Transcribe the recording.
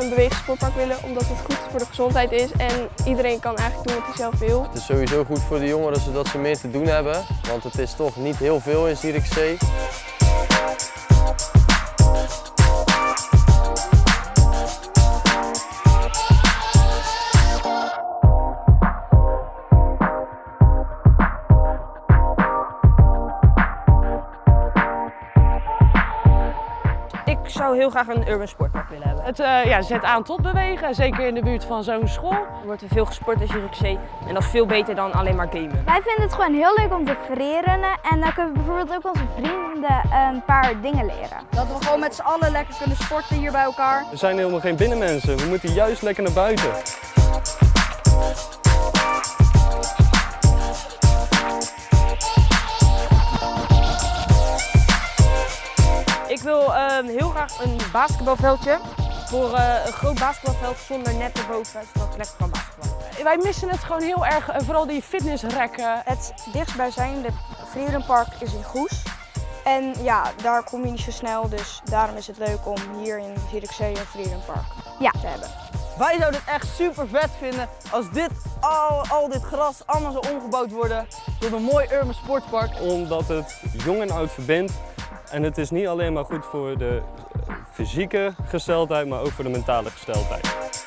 een beweegsportpark willen omdat het goed voor de gezondheid is en iedereen kan eigenlijk doen wat hij zelf wil. Het is sowieso goed voor de jongeren zodat ze meer te doen hebben, want het is toch niet heel veel in Zierikzee. Ik zou heel graag een urban sportpark willen hebben. Het uh, ja, zet aan tot bewegen, zeker in de buurt van zo'n school. Er wordt er veel gesport in Zierikzee en dat is veel beter dan alleen maar gamen. Wij vinden het gewoon heel leuk om te freerunnen en dan kunnen we bijvoorbeeld ook onze vrienden een paar dingen leren. Dat we gewoon met z'n allen lekker kunnen sporten hier bij elkaar. We zijn helemaal geen binnenmensen, we moeten juist lekker naar buiten. Ik wil uh, heel graag een basketbalveldje. Voor uh, een groot basketbalveld zonder net erboven, zodat ik lekker kan basketballen. Wij missen het gewoon heel erg, uh, vooral die fitnessrekken. Het dichtstbijzijnde Vredenpark is in Goes. En ja, daar kom je niet zo snel, dus daarom is het leuk om hier in Zierikzee een Vredenpark ja. te hebben. Wij zouden het echt super vet vinden als dit, al, al dit gras allemaal zou omgebouwd worden tot een mooi urban sportpark. Omdat het jong en oud verbindt en het is niet alleen maar goed voor de fysieke gesteldheid, maar ook voor de mentale gesteldheid.